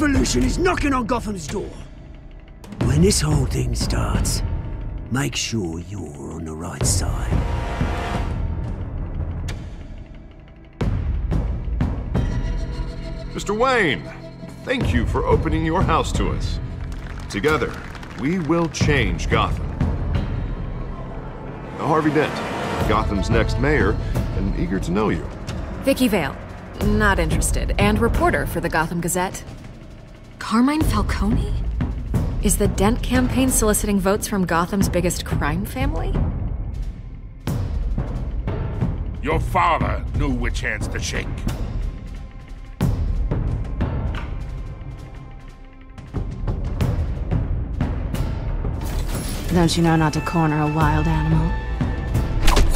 revolution is knocking on Gotham's door. When this whole thing starts, make sure you're on the right side. Mr. Wayne, thank you for opening your house to us. Together, we will change Gotham. Harvey Dent, Gotham's next mayor, and eager to know you. Vicky Vale. Not interested. And reporter for the Gotham Gazette. Carmine Falcone? Is the Dent campaign soliciting votes from Gotham's biggest crime family? Your father knew which hands to shake. Don't you know not to corner a wild animal?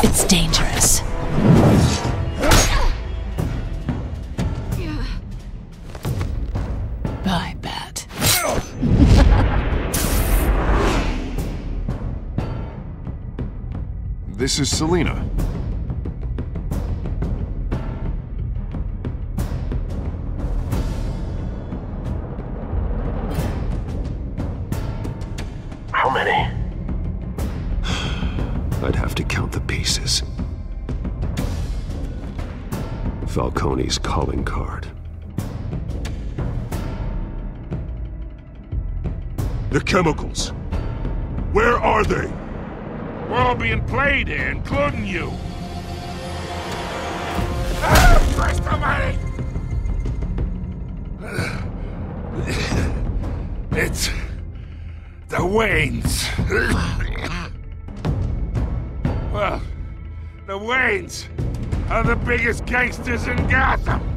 It's dangerous. This is Selina. How many? I'd have to count the pieces. Falcone's calling card. The chemicals. Where are they? We're all being played here, including you. Ah, Christ almighty! It's... the Waynes. well, the Waynes are the biggest gangsters in Gotham.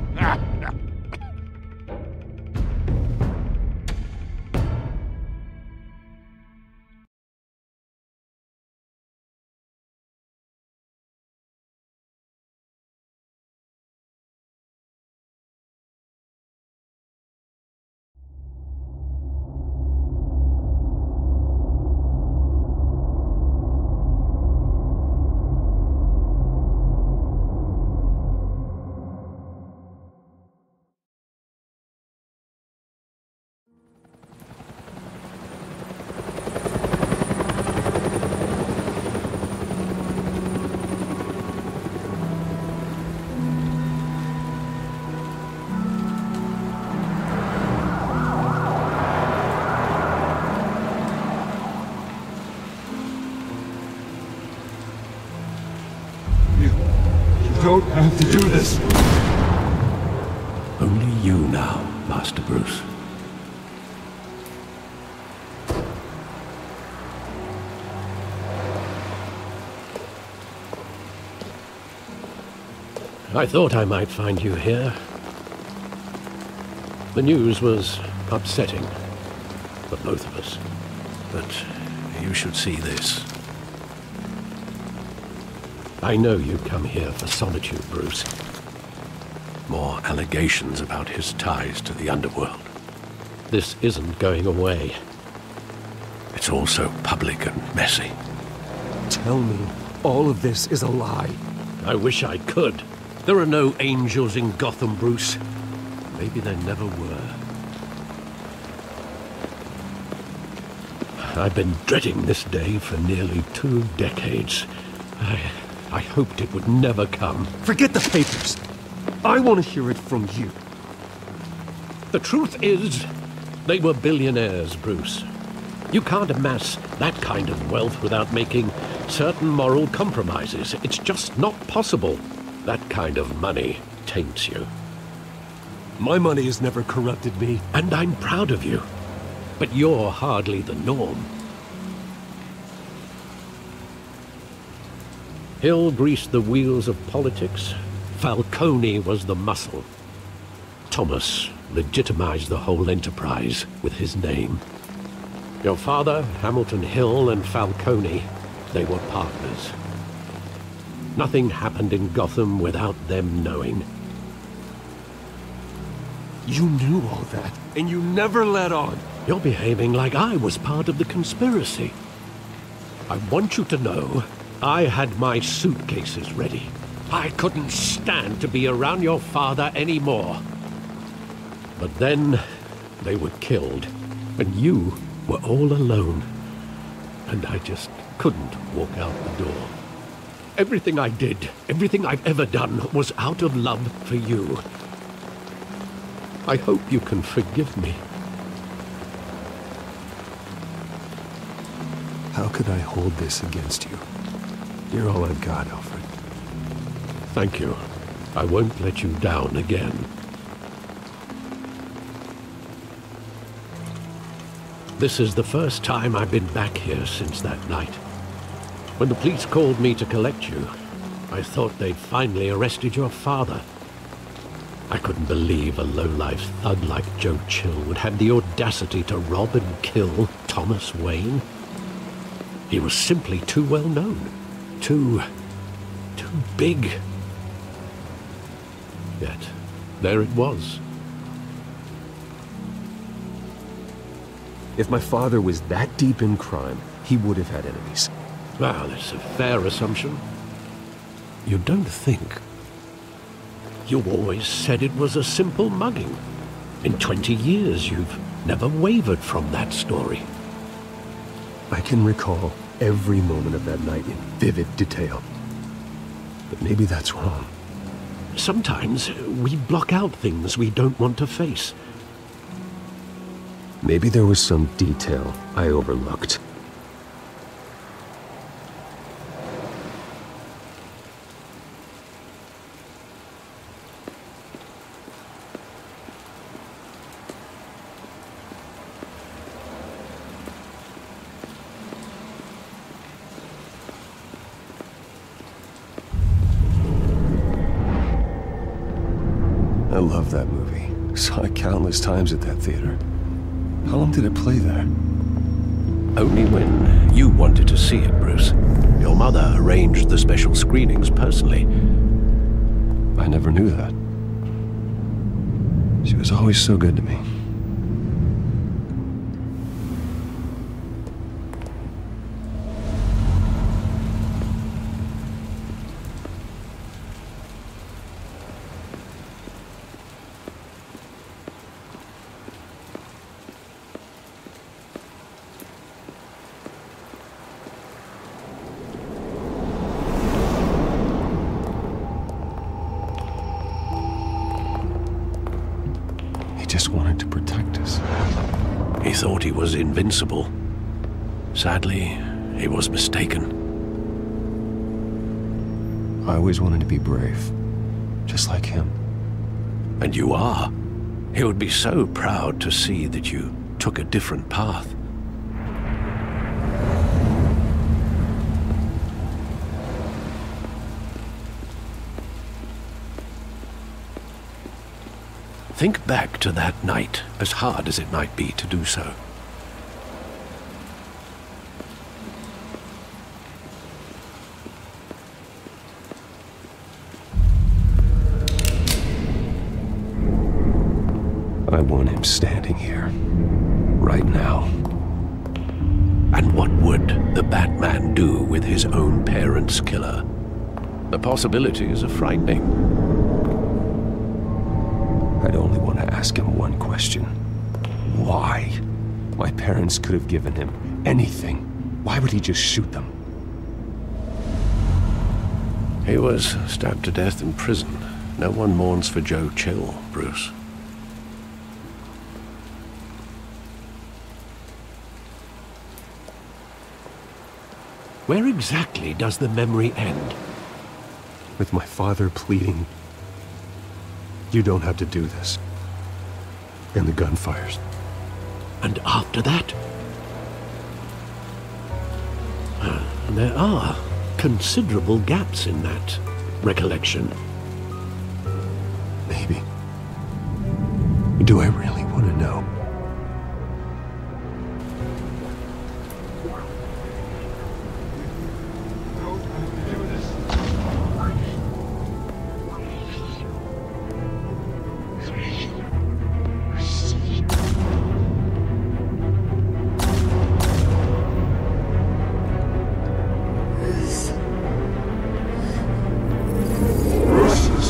Don't have to do this. Only you now, Master Bruce. I thought I might find you here. The news was upsetting for both of us. But you should see this. I know you come here for solitude, Bruce. More allegations about his ties to the underworld. This isn't going away. It's all so public and messy. Tell me, all of this is a lie. I wish I could. There are no angels in Gotham, Bruce. Maybe there never were. I've been dreading this day for nearly two decades. I, I hoped it would never come. Forget the papers. I want to hear it from you. The truth is, they were billionaires, Bruce. You can't amass that kind of wealth without making certain moral compromises. It's just not possible. That kind of money taints you. My money has never corrupted me. And I'm proud of you. But you're hardly the norm. Hill greased the wheels of politics. Falcone was the muscle. Thomas legitimized the whole enterprise with his name. Your father, Hamilton Hill, and Falcone, they were partners. Nothing happened in Gotham without them knowing. You knew all that, and you never let on. You're behaving like I was part of the conspiracy. I want you to know I had my suitcases ready. I couldn't stand to be around your father anymore. But then They were killed, and you were all alone. And I just couldn't walk out the door. Everything I did, everything I've ever done, was out of love for you. I hope you can forgive me. How could I hold this against you? You're all I've got, Alfred. Thank you. I won't let you down again. This is the first time I've been back here since that night. When the police called me to collect you, I thought they'd finally arrested your father. I couldn't believe a low-life thug like Joe Chill would have the audacity to rob and kill Thomas Wayne. He was simply too well known. Too... too big. Yet, there it was. If my father was that deep in crime, he would have had enemies. Well, it's a fair assumption. You don't think. You always said it was a simple mugging. In 20 years, you've never wavered from that story. I can recall every moment of that night in vivid detail. But maybe that's wrong. Sometimes we block out things we don't want to face. Maybe there was some detail I overlooked. I love that movie. Saw it countless times at that theater. How long did it play there? Only when you wanted to see it, Bruce. Your mother arranged the special screenings personally. I never knew that. She was always so good to me. He just wanted to protect us. He thought he was invincible. Sadly, he was mistaken. I always wanted to be brave, just like him. And you are. He would be so proud to see that you took a different path. Think back to that night, as hard as it might be to do so. I want him standing here, right now. And what would the Batman do with his own parents' killer? The possibilities are frightening. I'd only want to ask him one question. Why? My parents could have given him anything. Why would he just shoot them? He was stabbed to death in prison. No one mourns for Joe Chill, Bruce. Where exactly does the memory end? With my father pleading, You don't have to do this. And the gunfires. And after that? Uh, there are considerable gaps in that recollection. Maybe. Do I really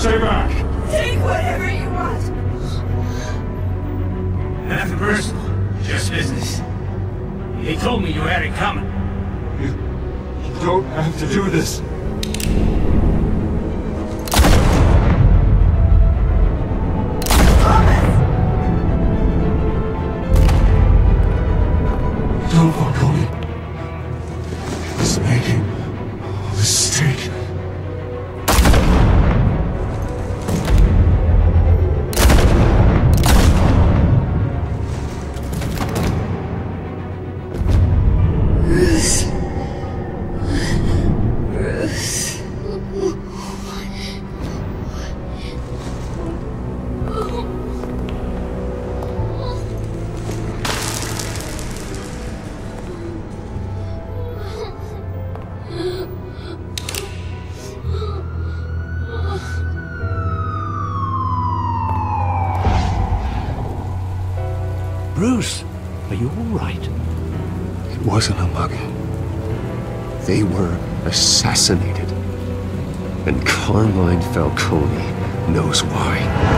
stay back! Take whatever you want. Nothing personal, just business. He told me you had it coming. You, you don't have to do this. Don't Falcone. Are you all right? It wasn't a mug. They were assassinated. And Carmine Falcone knows why.